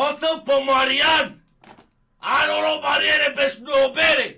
O tău pe Marian! Are o Mariere pe snobere!